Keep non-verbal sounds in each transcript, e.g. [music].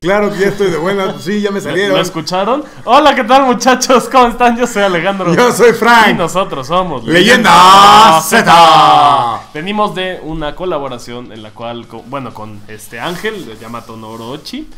Claro que ya estoy de buena. Sí, ya me ¿Lo salieron. escucharon? Hola, ¿qué tal muchachos? ¿Cómo están? Yo soy Alejandro. Yo soy Frank. Y nosotros somos Leyenda Z. Venimos de una colaboración en la cual, co- bueno, con este Ángel, de Yamato Norochi.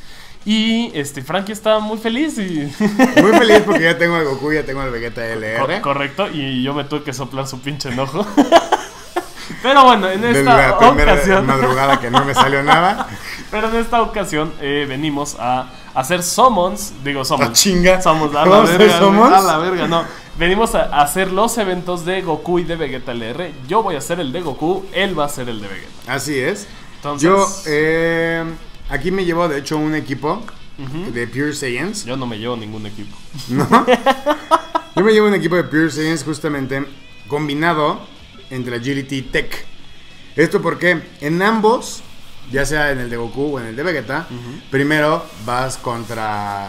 Y este Frankie está muy feliz y... [laughs] Muy feliz porque ya tengo al Goku, ya tengo al Vegeta LR. Cor- correcto, y yo me tuve que soplar su pinche enojo. [laughs] Pero bueno, en de esta la primera ocasión... madrugada que no me salió nada. [laughs] Pero en esta ocasión eh, venimos a hacer summons, digo summons. Ah, chinga. Summons, a la ¿Vamos a hacer verga, summons? a la verga, no. Venimos a hacer los eventos de Goku y de Vegeta LR. Yo voy a hacer el de Goku, él va a hacer el de Vegeta. Así es. Entonces, Yo, eh, aquí me llevo de hecho un equipo de Pure Saiyans. yo no me llevo ningún equipo. ¿No? [laughs] Yo me llevo un equipo de Pure Saiyans justamente combinado entre Agility y Tech. Esto porque en ambos, ya sea en el de Goku o en el de Vegeta, primero vas contra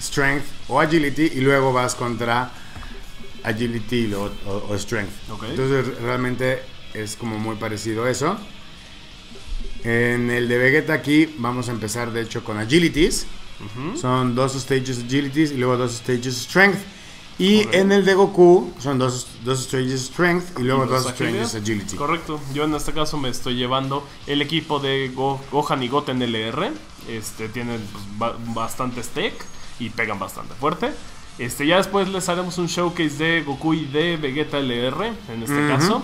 Strength o Agility y luego vas contra Agility o, o Strength. Entonces realmente es como muy parecido eso. En el de Vegeta aquí vamos a empezar de hecho con Agilities. Son dos stages Agilities y luego dos stages Strength. Y Correcto. en el de Goku son dos, dos Strength y luego Y dos agilidad. Agility. Correcto. Yo en este caso me estoy llevando el equipo de Go- Gohan y Goten LR. Este, tienen pues, ba- bastantes tech y pegan bastante fuerte. Este, ya después les haremos un showcase de Goku y de Vegeta LR, en este caso.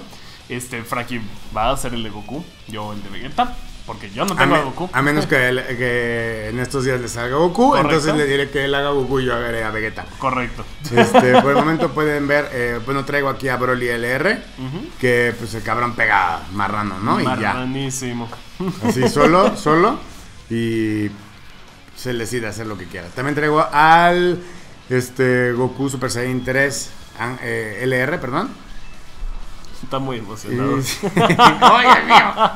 Este, Frankie va a hacer el de Goku, yo el de Vegeta, porque yo no tengo a, me- Goku. a menos que, él- que en estos días le salga Goku, Correcto. entonces le diré que él haga Goku y yo haré a Vegeta. Correcto. Este, [laughs] por el momento pueden ver, eh, bueno, traigo aquí a Broly LR, que pues el cabrón pega marrano, ¿no? Y ya. Marranísimo. [laughs] Así solo, solo. Y se decide hacer lo que quiera. También traigo al este Goku Super Saiyan 3 an- eh, LR, perdón. Está muy Y, emocionado. [laughs] ¡Oye, mío!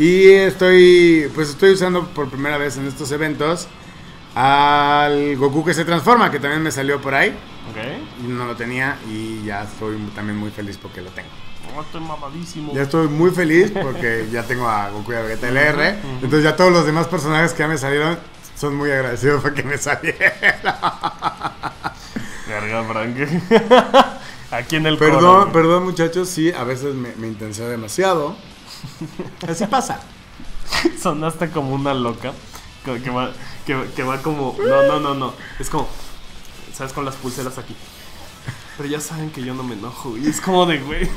Y estoy, pues estoy usando por primera vez en estos eventos al Goku que se transforma, que también me salió por ahí. Ok. Y no lo tenía y ya estoy también muy feliz porque lo tengo. Oh, estoy mamadísimo. Ya estoy muy feliz porque [laughs] ya tengo a Goku y a Vegeta LR. Entonces ya todos los demás personajes que ya me salieron son muy agradecidos porque me salieron. [laughs] Verga, Frankie. [laughs] Aquí en el Perdón, perdón muchachos, sí, a veces me, me demasiado. [laughs] Así pasa. Sonaste como una loca. Que, va, que, que va como. No, no, no, no. Es como. ¿Sabes? Con las pulseras aquí. Pero ya saben que yo no me enojo. Y es como de, güey.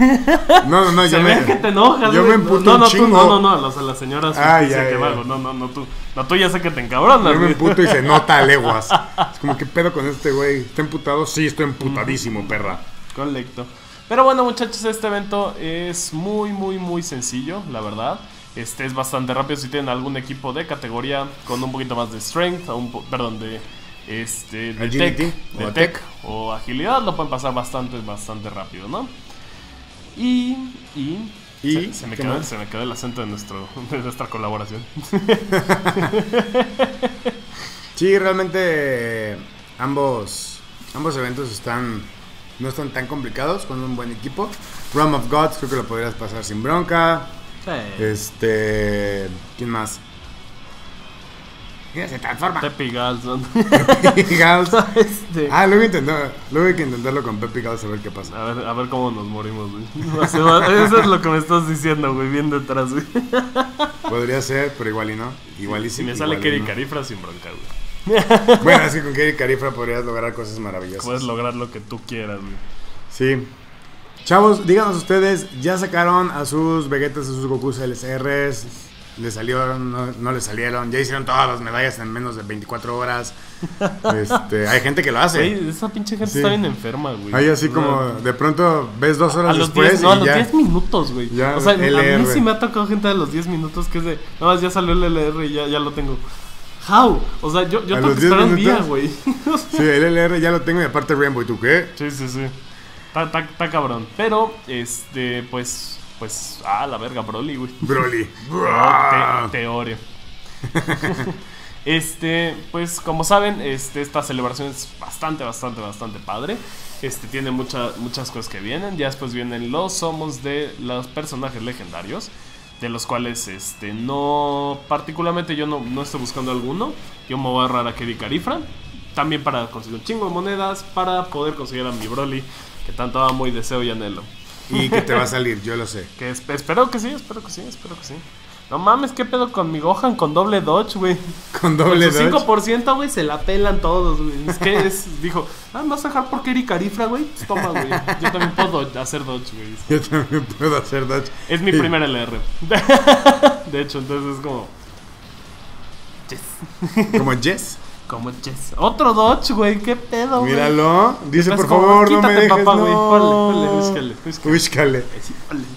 No, no, no, Se yo ve me, que te enojas, yo güey. me emputo no, no, un tú, chingo. no, no, no. Los, la señora Ah, ya, que ya. vago. No, no, no, tú. No, tú ya sé que te encabronas, yo me emputo y se nota a [laughs] leguas. Es como, ¿qué pedo con este güey? ¿Está emputado? Sí, estoy emputadísimo, perra. Correcto. Pero bueno, muchachos, este evento es muy, muy, muy sencillo, la verdad. Este es bastante rápido si tienen algún equipo de categoría con un poquito más de strength, o un perdón, de este de Agility, tech, o de tech. tech o agilidad, lo pueden pasar bastante, bastante rápido, ¿no? Y y, ¿Y? se, se me ¿Qué quedó, se me quedó el acento de nuestro [laughs] de nuestra colaboración. [laughs] Sí, realmente ambos, ambos eventos están no están tan complicados con un buen equipo. Realm of Gods creo que lo podrías pasar sin bronca. Este, ¿quién más? ¿Quién se transforma? Pepe Galson. Gals. [laughs] este, Ah, luego, intentó- luego hay que intentarlo con Pepe Gals a ver qué pasa. A ver, a ver cómo nos morimos, güey. [laughs] Eso es lo que me estás diciendo, güey, bien detrás, güey. Podría ser, pero igual y no. Igual y sí. Si me sale Kerry no. Carifra sin bronca, güey. [laughs] Bueno, es que con Kerry Carifra podrías lograr cosas maravillosas. Puedes lograr lo que tú quieras, güey. Sí. Chavos, díganos ustedes, ¿ya sacaron a sus Vegetas, a sus Gokus LCRs? ¿Les salieron? No, no les salieron? ¿Ya hicieron todas las medallas en menos de 24 horas? [laughs] Este, hay gente que lo hace. Güey, esa pinche gente Sí. está bien enferma, güey. Hay así como, de pronto ves dos A horas los después 10, no, a los ya. 10 minutos, güey. Ya, o sea, a mí sí me ha tocado gente de los 10 minutos que es de, nada más ya salió el LR y ya, ya lo tengo. How? O sea, yo, yo ¿A tengo los que 10 esperar un día, güey. [laughs] Sí, el LR ya lo tengo y aparte Rainbow, ¿y tú qué? sí, sí, sí. Está, cabrón. Pero, este, pues, pues, ah, la verga, Broly, güey. Broly. [laughs] No, te, te oreo. [laughs] Este, pues como saben, este, esta celebración es bastante, bastante, bastante padre. Este tiene mucha- muchas cosas que vienen. Ya después vienen los somos de los personajes legendarios. De los cuales este no particularmente yo no, no estoy buscando alguno. Yo me voy a agarrar a Kerry Carifra. También para conseguir un chingo de monedas, para poder conseguir a mi Broly, que tanto amo y deseo y anhelo. Y que te va a salir, yo lo sé. [laughs] Que esp- espero que sí, espero que sí, espero que sí. No mames, ¿qué pedo con mi Gohan con doble dodge, güey? Con Con doble su dodge. 5%, güey, se la pelan todos, güey. Es que es, [laughs] dijo, ah, ¿me vas a dejar por Kerry Carifra, güey? Pues toma, güey. Yo también puedo do- hacer dodge, güey. Yo también puedo hacer dodge. Es mi Sí. primer LR. [laughs] De hecho, entonces es como. Yes. Como Jess. Como. Otro dodge, güey, qué pedo, güey. Míralo. Dice, por favor, no me dejes. papá, no.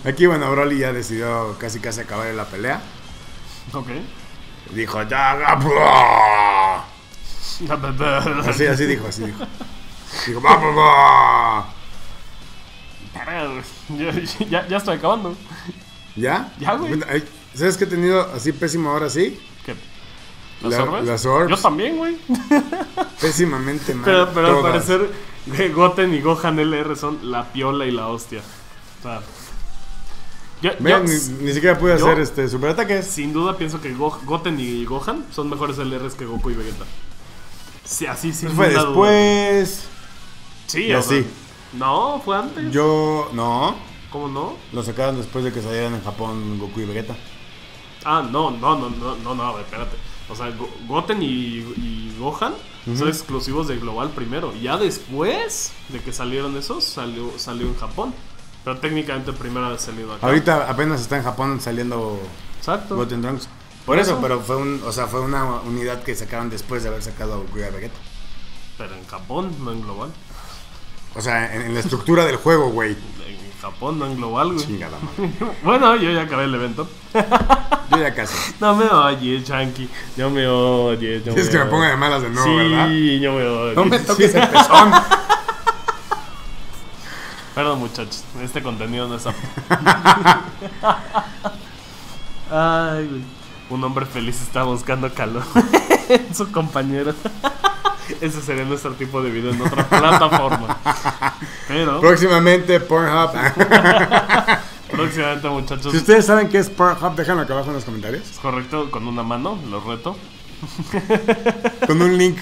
Aquí, bueno, Broly ya decidió casi casi acabar la pelea. Ok. Dijo, ya, bla". Así. así, así dijo, así dijo. Dijo, "Bla, bla, bla". Ya, ya, ya estoy acabando. ¿Ya? Ya, güey. ¿Sabes qué he tenido así pésimo ahora sí? ¿Qué? ¿Las La- orbes? las orbs. Yo también, güey. [laughs] Pésimamente mal. Pero, pero al parecer güey, Goten y Gohan LR son la piola y la hostia. O sea, yo, yo ni, ni siquiera pude yo- hacer este superataques. sin duda pienso que Go- Goten y Gohan son mejores LRs que Goku y Vegeta. Sí, así sin Fue ninguna duda. después. Sí, y o sea, así. no, fue antes. Yo, no. ¿Cómo no? Lo sacaron después de que salieran en Japón Goku y Vegeta. Ah, no, no, no, no, no, no, a ver, espérate. O sea, Go- Goten y, y Gohan son exclusivos de Global primero. Ya después de que salieron esos, salió, salió en Japón. Pero técnicamente primero ha salido acá. Ahorita apenas está en Japón saliendo Exacto. Goten Trunks. Por Por eso, eso. pero fue un, o sea, fue una unidad que sacaron después de haber sacado a Goku y a Vegeta. Pero en Japón, no en Global. O sea, en, en la estructura del juego, güey. Japón, no en Global, güey. Chingada madre. [laughs] bueno, yo ya acabé el evento. [laughs] Yo ya casi. No me odies, Chanky. No me odies. No Es que me ponga de malas de nuevo, sí, ¿verdad? no me odies. No me toques el [laughs] pezón. Perdón, muchachos. Este contenido no es apto. Ay, güey. Un hombre feliz está buscando calor en su compañero. Ese sería nuestro tipo de video en otra [laughs] plataforma. Pero Próximamente Pornhub. [laughs] próximamente, muchachos, si ustedes saben qué es Pornhub, déjenlo acá abajo en los comentarios. es correcto, con una mano, lo reto. [laughs] Con un link.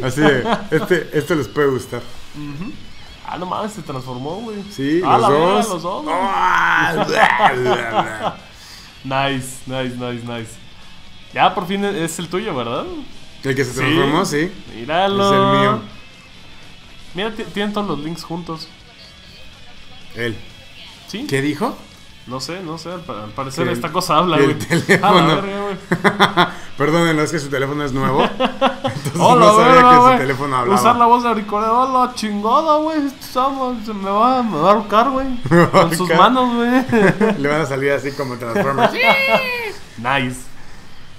Así de, este, este les puede gustar. Ah, no mames, se transformó, güey. Sí, ah, los, la dos. los dos. Nice, nice, nice, nice. Ya por fin es el tuyo, ¿verdad? El que se transformó, sí. Míralo. Es el mío. Mira, ti- tienen todos los links juntos. Él. ¿Sí? ¿Qué dijo? No sé, no sé. Al, pa- al parecer esta cosa habla, güey. el teléfono. Ah. [laughs] Perdónenlo, es que su teléfono es nuevo. [laughs] Entonces Hola, no sabía que su teléfono hablaba. Usar la voz de auricular. Hola, chingada, güey. Se me va, me va a ahorcar, güey. [laughs] Con sus manos, güey. Le van a salir así como Transformers. Nice.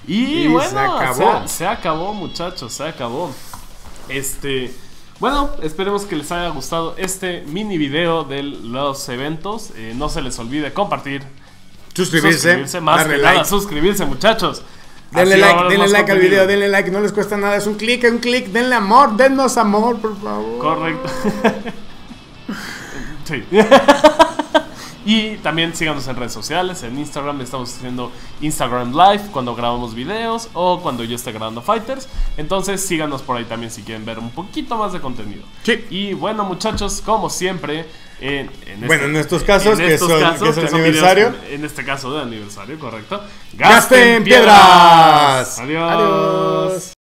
Y, Y bueno, se acabó. Se, acabó, muchachos, se acabó. Este, bueno, esperemos que les haya gustado este mini video de los eventos. Eh, no se les olvide compartir, Suscribirse, más darle que like. nada, suscribirse, muchachos. Denle Así like, denle like al video, denle like, no les cuesta nada, es un clic, un clic, denle amor, dennos amor, por favor. Correcto. [laughs] sí. [laughs] y también síganos en redes sociales, en Instagram estamos haciendo Instagram Live cuando grabamos videos o cuando yo esté grabando Fighters. Entonces síganos por ahí también si quieren ver un poquito más de contenido. Sí. Y bueno muchachos, como siempre, en, en Bueno, en estos casos, que son- que es el videos aniversario. en este caso de aniversario, correcto. ¡Gasten piedras! Adiós. Adiós.